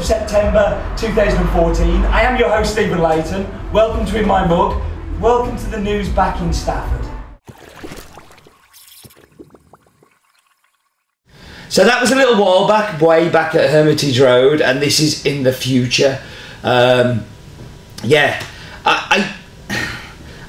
of September 2014. I am your host, Stephen Leighton. Welcome to In My Mug. Welcome to the news back in Stafford. So that was a little while back, way back at Hermitage Road, and this is in the future. Um, yeah, I, I,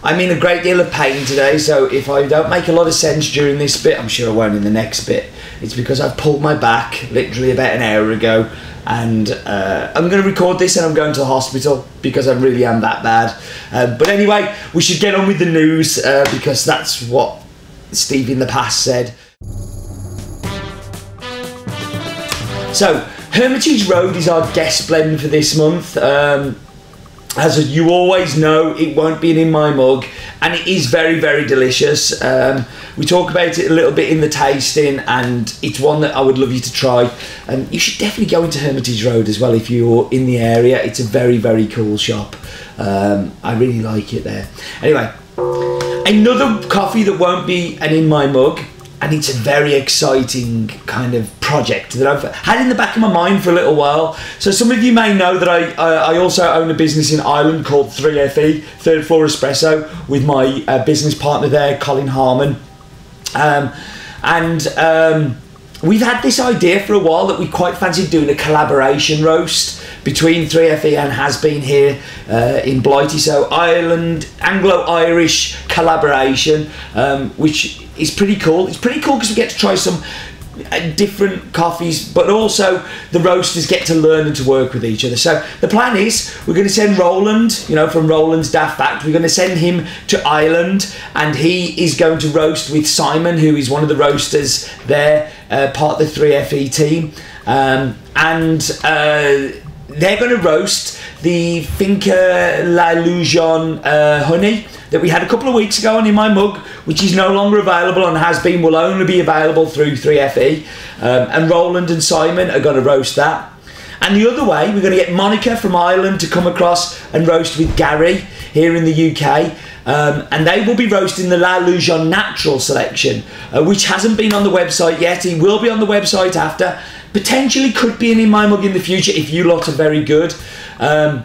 I'm in a great deal of pain today, so if I don't make a lot of sense during this bit, I'm sure I won't in the next bit. It's because I've pulled my back literally about an hour ago, and uh, I'm going to record this and I'm going to the hospital because I really am that bad. Uh, but anyway, we should get on with the news uh, because that's what Steve in the past said. So, Hermitage Road is our guest blend for this month. Um, as you always know, it won't be in my mug, and it is very, very delicious. Um, we talk about it a little bit in the tasting, and it's one that I would love you to try. And you should definitely go into Hermitage Road as well if you're in the area. It's a very, very cool shop. Um, I really like it there. Anyway, another coffee that won't be an in my mug and it's a very exciting kind of project that I've had in the back of my mind for a little while. So some of you may know that I I, I also own a business in Ireland called 3FE Third Floor Espresso with my uh, business partner there, Colin Harmon, um, and. Um, we've had this idea for a while that we quite fancied doing a collaboration roast between 3FE and Has Bean here uh, in Blighty. So Ireland, Anglo-Irish collaboration, um, which is pretty cool. It's pretty cool because we get to try some different coffees, but also the roasters get to learn and to work with each other. So the plan is we're going to send Roland, you know, from Roland's Daft Fact, we're going to send him to Ireland, and he is going to roast with Simon, who is one of the roasters there, uh, part of the 3FE team, um, and. Uh, they're going to roast the Finca La Lujon uh, honey that we had a couple of weeks ago on in my mug, which is no longer available and has been, will only be available through 3FE. Um, and Roland and Simon are going to roast that. And the other way, we're going to get Monica from Ireland to come across and roast with Gary here in the UK. Um, and they will be roasting the La Lujon Natural selection, uh, which hasn't been on the website yet. It will be on the website after potentially could be an in my mug in the future if you lot are very good. Um,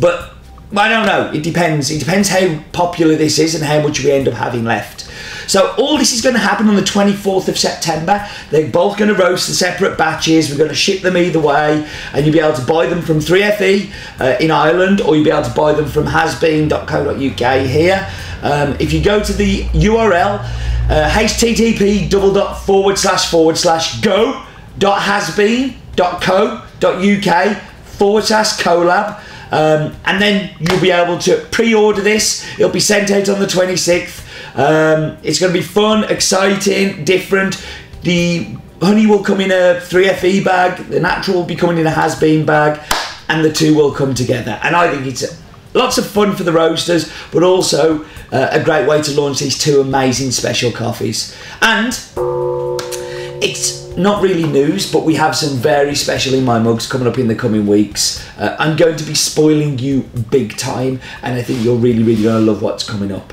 but I don't know. It depends. It depends how popular this is and how much we end up having left. So all this is going to happen on the 24th of September. They're both going to roast the separate batches. We're going to ship them either way, and you'll be able to buy them from 3FE uh, in Ireland, or you'll be able to buy them from hasbean.co.uk here. Um, if you go to the URL, uh, http double dot forward slash forward slash go www.hasbean.co.uk forward slash collab. Um, and then you'll be able to pre-order this. It'll be sent out on the 26th. Um, it's going to be fun, exciting, different. The honey will come in a 3FE bag. The natural will be coming in a Has Bean bag, and the two will come together. And I think it's lots of fun for the roasters, but also uh, a great way to launch these two amazing special coffees. And it's not really news, but we have some very special in my mugs coming up in the coming weeks. Uh, I'm going to be spoiling you big time, and I think you're really, really going to love what's coming up.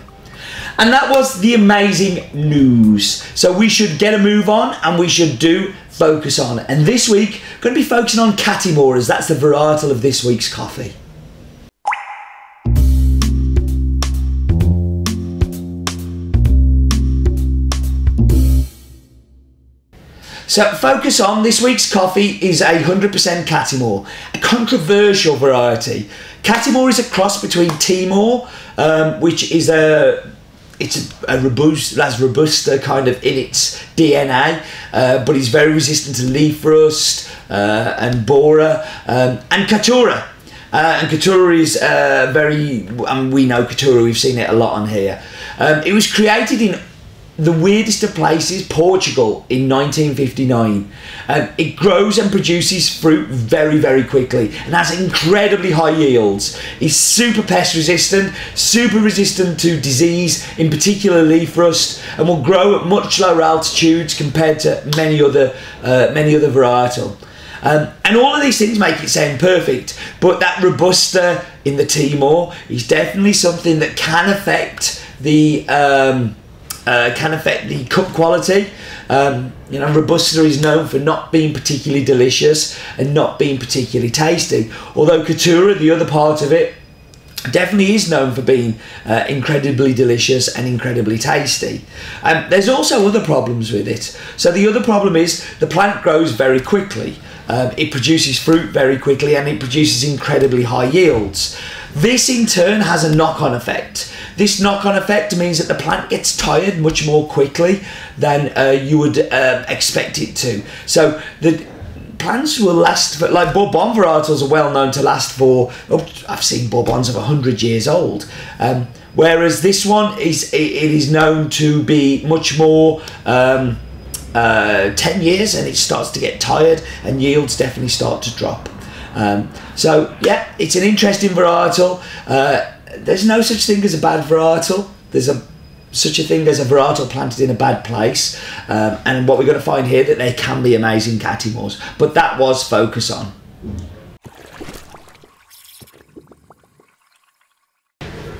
And that was the amazing news. So we should get a move on, and we should do focus on. And this week, going to be focusing on Catimor, as that's the varietal of this week's coffee. So focus on this week's coffee is a 100% Catimor, a controversial variety. Catimor is a cross between Timor, um, which is a it's a, a robust, that's robusta kind of in its DNA, uh, but it's very resistant to leaf rust uh, and borer um, and caturra. Uh, and Caturra is uh, very, and we know Caturra, we've seen it a lot on here. Um, it was created in the weirdest of places, Portugal, in 1959. Um, it grows and produces fruit very, very quickly and has incredibly high yields. It's super pest resistant, super resistant to disease, in particular leaf rust, and will grow at much lower altitudes compared to many other, uh, many other varietal. Um, and all of these things make it sound perfect, but that robusta in the Timor is definitely something that can affect the um, uh, can affect the cup quality. Um, you know, Robusta is known for not being particularly delicious and not being particularly tasty. Although Caturra, the other part of it, definitely is known for being uh, incredibly delicious and incredibly tasty. Um, there's also other problems with it. So the other problem is the plant grows very quickly. Um, it produces fruit very quickly and it produces incredibly high yields. This in turn has a knock on effect. This knock on effect means that the plant gets tired much more quickly than uh, you would uh, expect it to. So the plants will last for, like Bourbon varietals are well known to last for oh, I've seen Bourbons of 100 years old um, whereas this one is it, it is known to be much more um, uh, 10 years and it starts to get tired and yields definitely start to drop. Um, so yeah, it's an interesting varietal. Uh, there's no such thing as a bad varietal. There's a such a thing as a varietal planted in a bad place. Um, and what we're going to find here that they can be amazing Catimors. But that was focus on.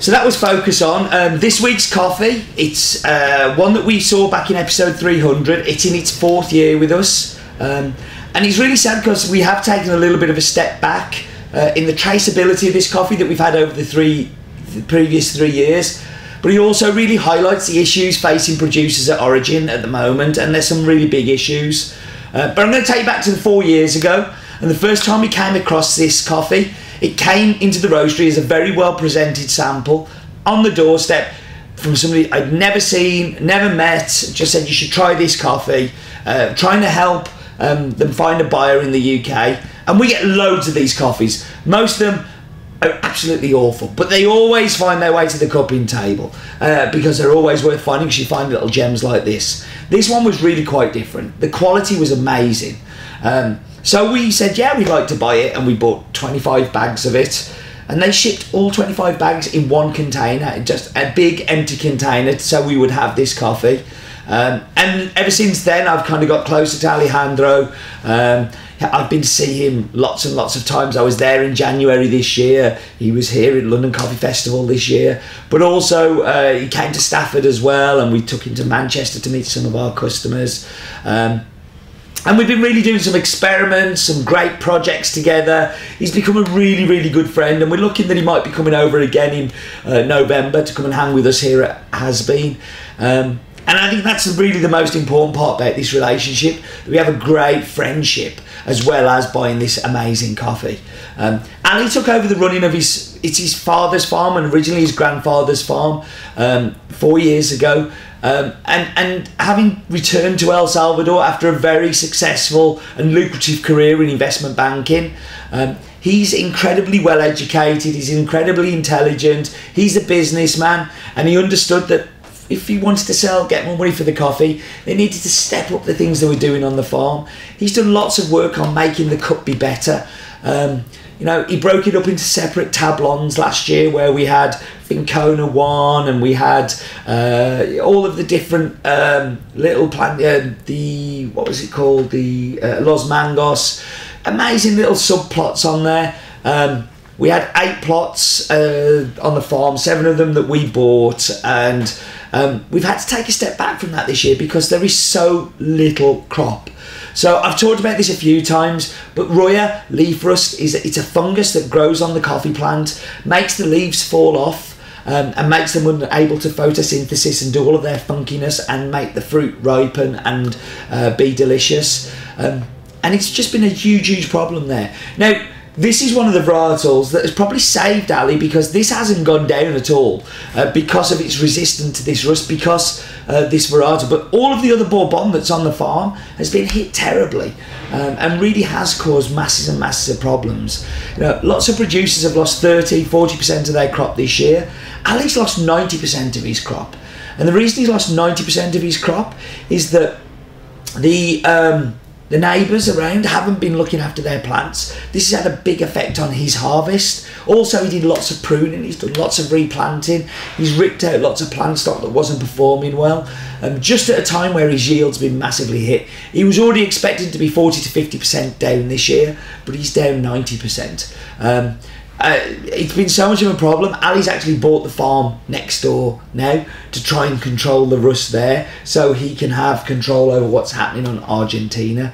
So that was Focus On. Um, this week's coffee, it's uh, one that we saw back in episode 300. It's in its fourth year with us. Um, and it's really sad because we have taken a little bit of a step back uh, in the traceability of this coffee that we've had over the three the previous three years. But he also really highlights the issues facing producers at Origin at the moment, and there's some really big issues. Uh, but I'm going to take you back to the four years ago, and the first time we came across this coffee, it came into the roastery as a very well presented sample on the doorstep from somebody I'd never seen, never met, just said you should try this coffee, uh, trying to help um, them find a buyer in the UK. And we get loads of these coffees. Most of them are absolutely awful, but they always find their way to the cupping table uh, because they're always worth finding because you find little gems like this. This one was really quite different. The quality was amazing. Um, so we said, yeah, we'd like to buy it, and we bought 25 bags of it. And they shipped all 25 bags in one container, just a big empty container, so we would have this coffee. Um, and ever since then, I've kind of got closer to Alejandro. Um, I've been to see him lots and lots of times. I was there in January this year. He was here at London Coffee Festival this year. But also, uh, he came to Stafford as well, and we took him to Manchester to meet some of our customers. Um, and we've been really doing some experiments, some great projects together. He's become a really, really good friend, and we're looking that he might be coming over again in uh, November to come and hang with us here at Has Bean. Um, and I think that's really the most important part about this relationship. We have a great friendship as well as buying this amazing coffee. Um, Ali took over the running of his, it's his father's farm and originally his grandfather's farm um, four years ago. Um, and, and having returned to El Salvador after a very successful and lucrative career in investment banking, um, he's incredibly well educated, he's incredibly intelligent, he's a businessman, and he understood that if he wanted to sell, get more money for the coffee, they needed to step up the things they were doing on the farm. He's done lots of work on making the cup be better. Um, you know, he broke it up into separate tablons last year where we had Vincona one and we had uh, all of the different um, little plant, uh, the, what was it called? The uh, Los Mangos. Amazing little subplots on there. Um, we had eight plots uh, on the farm, seven of them that we bought, and um, we've had to take a step back from that this year because there is so little crop. So I've talked about this a few times, but Roya leaf rust is it's a fungus that grows on the coffee plant, makes the leaves fall off. Um, and makes them unable to photosynthesis and do all of their funkiness and make the fruit ripen and uh, be delicious. Um, and it's just been a huge, huge problem there. Now, this is one of the varietals that has probably saved Ali because this hasn't gone down at all uh, because of its resistance to this rust, because uh, this varietal. But all of the other Bourbon that's on the farm has been hit terribly um, and really has caused masses and masses of problems. You know, lots of producers have lost 30, 40% of their crop this year. Ali's lost 90% of his crop. And the reason he's lost 90% of his crop is that the um, the neighbours around haven't been looking after their plants. This has had a big effect on his harvest. Also, he did lots of pruning, he's done lots of replanting, he's ripped out lots of plant stock that wasn't performing well. Um, just at a time where his yield's been massively hit. He was already expected to be 40 to 50% down this year, but he's down 90%. Um, uh, it's been so much of a problem. Ali's actually bought the farm next door now to try and control the rust there, so he can have control over what's happening on Argentina.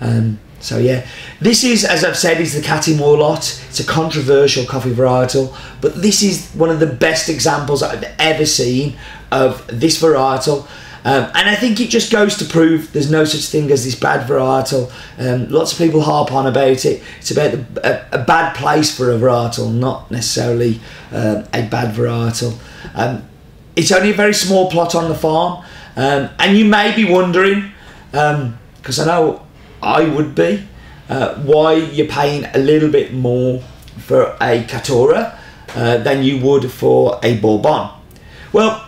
Um, so yeah, this is, as I've said, is the Catimor lot. It's a controversial coffee varietal, but this is one of the best examples I've ever seen of this varietal. Um, and I think it just goes to prove there's no such thing as this bad varietal. Um, lots of people harp on about it. It's about the, a, a, bad place for a varietal, not necessarily um, a bad varietal. Um, it's only a very small plot on the farm, um, and you may be wondering, because um, I know I would be, uh, why you're paying a little bit more for a Caturra uh, than you would for a Bourbon. Well,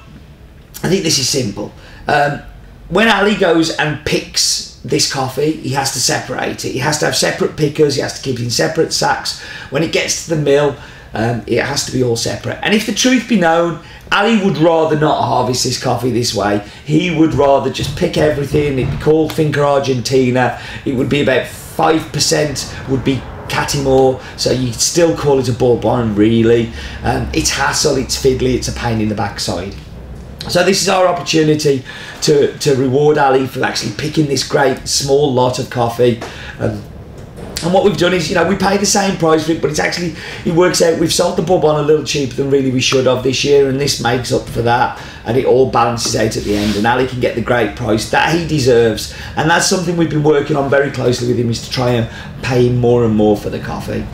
I think this is simple. Um, when Ali goes and picks this coffee, he has to separate it. He has to have separate pickers. He has to keep it in separate sacks. When it gets to the mill, um, it has to be all separate. And if the truth be known, Ali would rather not harvest his coffee this way. He would rather just pick everything. It'd be called Finca Argentina. It would be about 5% would be Catimor, so you still call it a Bourbon, really. Um, it's hassle, it's fiddly, it's a pain in the backside. So this is our opportunity to, to reward Ali for actually picking this great small lot of coffee. Um, and what we've done is, you know, we pay the same price for it, but it's actually, it works out, we've sold the bourbon a little cheaper than really we should have this year, and this makes up for that, and it all balances out at the end, and Ali can get the great price that he deserves. And that's something we've been working on very closely with him, is to try and pay him more and more for the coffee.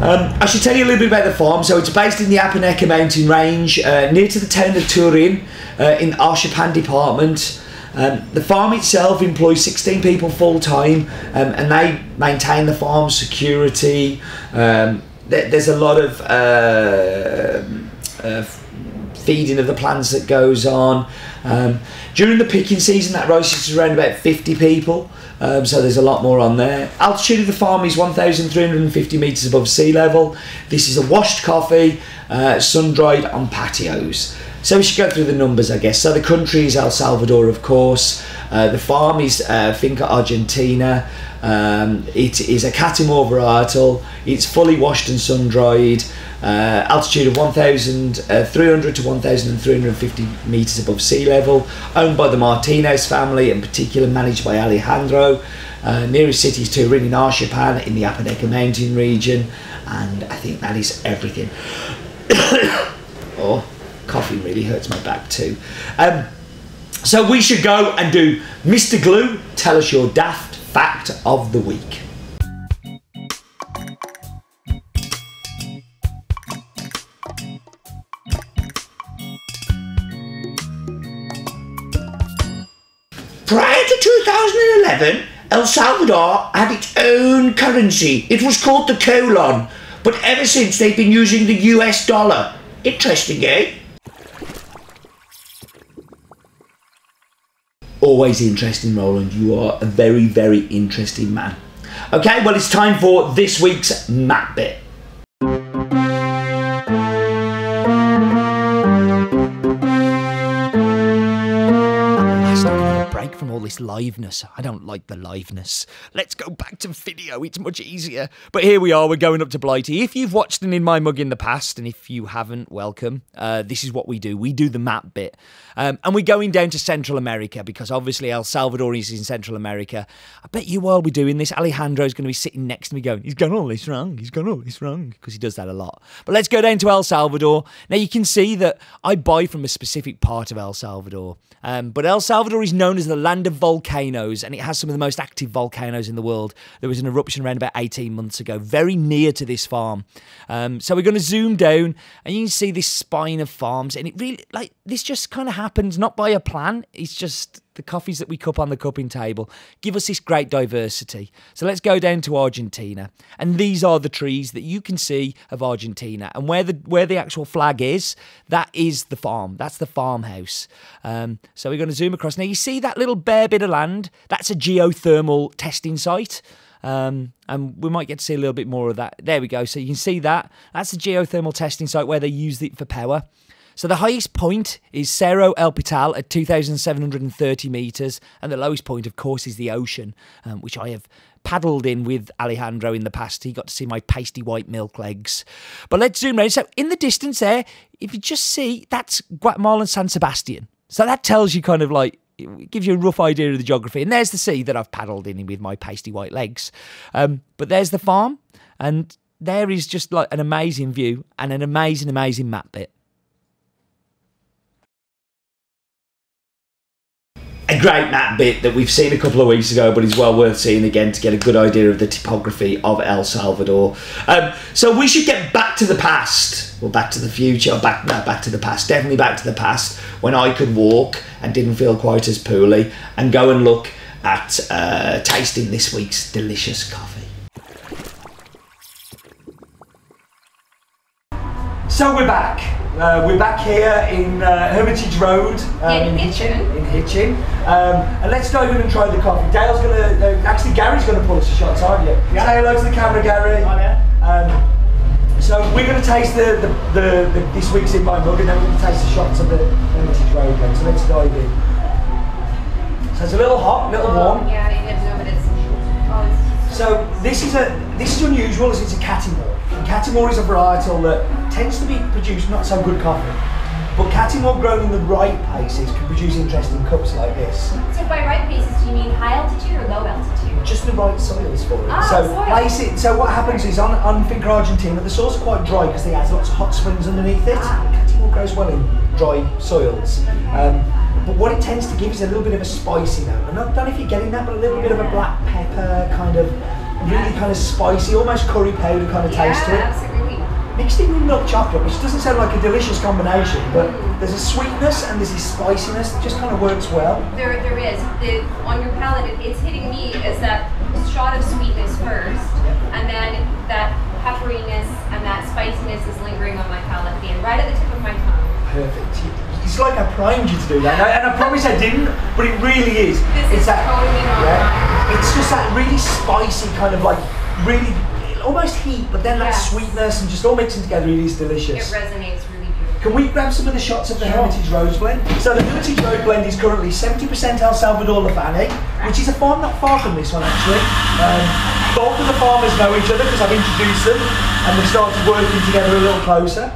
Um, I should tell you a little bit about the farm. So it's based in the Apaneca mountain range, uh, near to the town of Turin, uh, in Ahuachapán department. Um, the farm itself employs 16 people full time, um, and they maintain the farm security. Um, th- there's a lot of uh, uh, feeding of the plants that goes on. Um, during the picking season, that roasts around about 50 people. Um, so there's a lot more on there. Altitude of the farm is 1,350 metres above sea level. This is a washed coffee, uh, sun dried on patios. So we should go through the numbers, I guess. So the country is El Salvador, of course. Uh, the farm is uh, Finca Argentina. Um, it is a Catimor varietal. It's fully washed and sun dried. Uh, altitude of 1,300 uh, to 1,350 metres above sea level. Owned by the Martinez family, in particular managed by Alejandro. Uh, nearest city is Turin in Ahuachapán in the Apaneca mountain region. And I think that is everything. oh coffee really hurts my back too. Um, so we should go and do Mr. Glue, tell us your daft fact of the week. 2011, El Salvador had its own currency. It was called the colon, but ever since they've been using the US dollar. Interesting, eh? always interesting, Roland. You are a very, very interesting man. Okay, well, it's time for this week's map bit. This liveness. I don't like the liveness. Let's go back to video, it's much easier. But here we are, we're going up to Blighty. If you've watched an In My Mug in the past, and if you haven't, welcome. Uh, this is what we do. We do the map bit. Um, and we're going down to Central America because obviously El Salvador is in Central America. I bet you while we're doing this, Alejandro's going to be sitting next to me going, he's gone all this wrong, he's gone all this wrong, because he does that a lot. But let's go down to El Salvador. Now you can see that I buy from a specific part of El Salvador. Um, but El Salvador is known as the land of volcanoes and it has some of the most active volcanoes in the world. There was an eruption around about 18 months ago, very near to this farm. Um, so we're going to zoom down and you can see this spine of farms and it really, like, this just kind of happens not by a plan. It's just the coffees that we cup on the cupping table give us this great diversity. So let's go down to Argentina. And these are the trees that you can see of Argentina. And where the where the actual flag is, that is the farm. That's the farmhouse. Um, so we're going to zoom across. Now you see that little bare bit of land? That's a geothermal testing site. Um, and we might get to see a little bit more of that. There we go. So you can see that. That's a geothermal testing site where they use it for power. So the highest point is Cerro El Pital at 2,730 metres, and the lowest point, of course, is the ocean, um, which I have paddled in with Alejandro in the past. He got to see my pasty white milk legs. But let's zoom in. So in the distance there, if you just see, that's Guatemala and San Sebastian. So that tells you kind of like it gives you a rough idea of the geography. And there's the sea that I've paddled in with my pasty white legs. Um, but there's the farm, and there is just like an amazing view and an amazing, amazing map bit. A great map bit that we've seen a couple of weeks ago, but is well worth seeing again to get a good idea of the topography of El Salvador. Um, so we should get back to the past, or back to the future, back no, back to the past. Definitely back to the past when I could walk and didn't feel quite as poorly, and go and look at uh, tasting this week's delicious coffee. So we're back. Uh, we're back here in uh, Hermitage Road um, in Hitchin. In Hitchin. Um, and let's go in and try the coffee. Dale's going to, uh, actually Gary's going to pull us a shot, aren't you? Yeah. Say hello to the camera, Gary. Hi there. Um, so we're going to taste the, the, the, the, this week's in my mug and then we're going to taste the shots of the Hermitage Road then. So let's dive in. So it's a little hot, a little oh, warm. Yeah, it is, no, but it's, oh, it's So this is a this is unusual as it's a Catimor. And Catimor is a varietal that tends to be produced not so good coffee. But Catimor grown in the right places can produce interesting cups like this. So by right places, do you mean high altitude or low altitude? Just the right soils for it. Ah, so soil. place it. So what happens is on on Finca Argentina, the soils are quite dry because they have lots of hot springs underneath it. Ah. Catimor grows well in dry soils. Um, but what it tends to give is a little bit of a spicy note. And I don't know if you're getting that, but a little bit of a black pepper kind of really kind of spicy, almost curry powder kind of taste to it. Absolutely. Mixed in with milk chocolate, which doesn't sound like a delicious combination, but there's a sweetness and there's this spiciness that just kind of works well. There, there is. The, on your palate, it, it's hitting me as that shot of sweetness first, and then that pepperiness and that spiciness is lingering on my palate at the end, right at the tip of my tongue. Perfect. It's like I primed you to do that, and I, and I promise I didn't, but it really is. This it's is totally yeah, It's just that really spicy kind of like really almost heat, but then that Yes. sweetness and just all mixing together. It is delicious. It resonates really beautifully. Can we grab some of the shots of the Hermitage Road Blend? So the Hermitage Road Blend is currently 70% El Salvador Lafane, which is a farm not far from this one actually. Um, both of the farmers know each other because I've introduced them and they've started working together a little closer.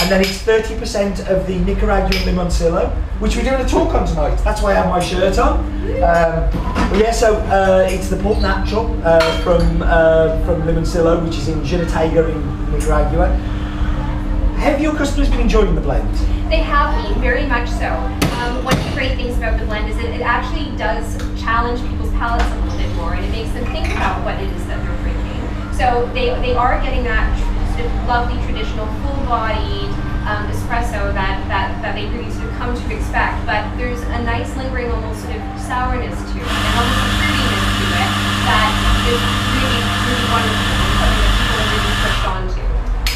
And then it's 30% of the Nicaraguan Limoncillo, which we're doing a talk on tonight. That's why I have my shirt on. Um, yeah, so uh, it's the Pulp Natural uh, from uh, from Limoncillo, which is in Jinotega in Nicaragua. Have your customers been enjoying the blend? They have been, very much so. Um, one of the great things about the blend is that it actually does challenge people's palates a little bit more and it makes them think about what it is that they're drinking. So they, they are getting that lovely traditional full-bodied um, espresso that, that, that they really sort of come to expect, but there's a nice lingering almost sort of sourness to it and almost a fruitiness to it that is really, really wonderful and something that people are really pushed on to.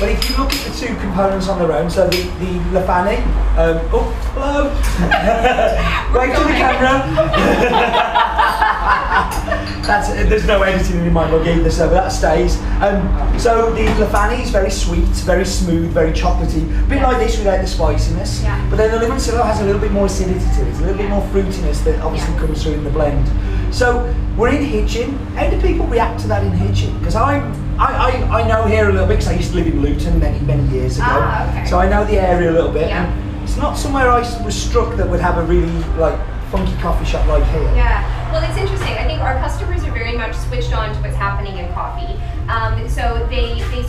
But if you look at the two components on their own, so the, the Lafane, um, oh, hello, right to the camera. That's there's no editing in my mug either, so that stays. Um, so the Lafane is very sweet, very smooth, very chocolatey, a bit Yeah. like this without the spiciness. Yeah. But then the Limoncillo has a little bit more acidity to it, a little bit more fruitiness that obviously Yeah. comes through in the blend. So we're in Hitchin. How do people react to that in Hitchin? Because I, I, I, I know here a little bit because I used to live in Luton many, many years ago. Ah, okay. So I know the area a little bit. Yeah. And it's not somewhere I was struck that would have a really like funky coffee shop like here. Yeah, well, it's interesting. I think our customers are very much switched on to what's happening in coffee. Um, so they, they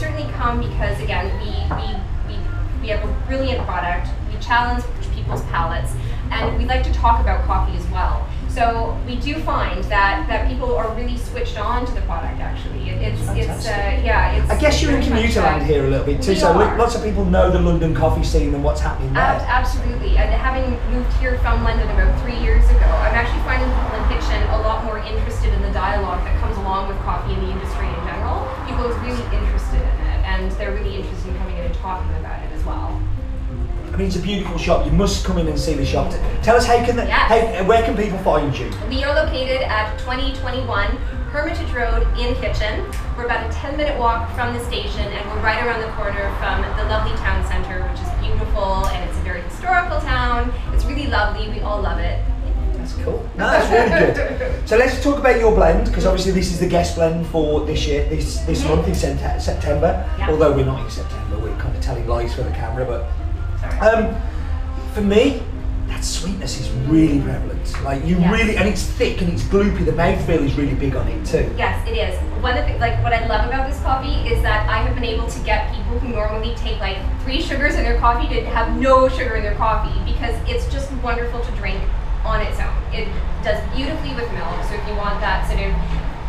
because, again, we, we, we, we have a brilliant product, we challenge people's palates, and we like to talk about coffee as well. So we do find that, that people are really switched on to the product. Actually, it, it's it's uh, yeah. It's I guess you're in commuter uh, land here a little bit too, so are. lots of people know the London coffee scene and what's happening there. Ab- absolutely, and having moved here from London about three years ago, I'm actually finding people in Hitchin a lot more interested in the dialogue that comes along with coffee in the industry in general. People are really interested in it, and they're really interested in coming in and talking about it as well. I mean, it's a beautiful shop. You must come in and see the shop. Tell us how can the, Yes. how, where can people find you? We are located at 2021 Hermitage Road in Hitchin. We're about a 10 minute walk from the station and we're right around the corner from the lovely town centre, which is beautiful and it's a very historical town. It's really lovely. We all love it. That's cool. No, that's really good. So let's talk about your blend because obviously this is the guest blend for this year, this this Mhm. month in Sent- September. Yeah. Although we're not in September, we're kind of telling lies for the camera. But um, for me, that sweetness is really prevalent. Like you Yes. really, and it's thick and it's gloopy. The mouthfeel is really big on it too. Yes, it is. One of the like what I love about this coffee is that I have been able to get people who normally take like three sugars in their coffee to have no sugar in their coffee because it's just wonderful to drink on its own. It does beautifully with milk. So if you want that sort of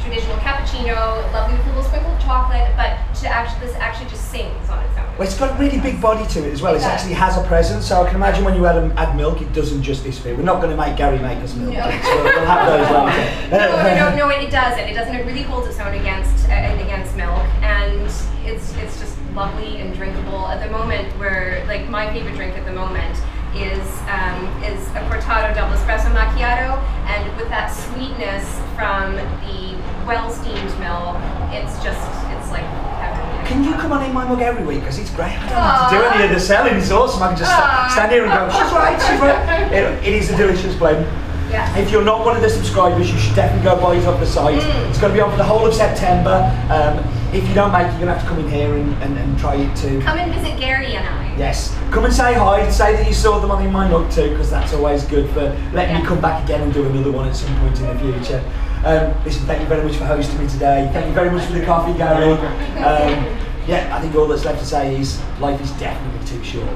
traditional cappuccino, lovely with a little sprinkle of chocolate, but to actually this actually just sings on its own. Well, it's got a really big body to it as well. It It actually has a presence, so I can imagine when you add, add milk, it doesn't just disappear. We're not going to make Gary make us milk. No. We'll, have those later. no, no, no, no, it doesn't. It doesn't. It really holds its own against uh, against milk, and it's it's just lovely and drinkable. At the moment, where like my favorite drink at the moment is um, is a cortado double espresso macchiato, and with that sweetness from the well steamed milk, it's just it's like heaven. Can you come on in my mug every week? Because it's great. I don't have to do any of the selling. It's awesome. I can just stand here and go, she's right, she's right. It, it is a delicious blend. Yeah. If you're not one of the subscribers, you should definitely go buy it off the site. Mm. It's going to be on for the whole of September. Um, if you don't make it, you're going to have to come in here and, and, and try it too. Come and visit Gary and I. Yes. Come and say hi. Say that you saw them on In My Mug too, because that's always good for letting me come back again and do another one at some point in the future. Um, listen, thank you very much for hosting me today. Thank you very much for the coffee, Gary. Um, yeah, I think all that's left to say is life is definitely too short.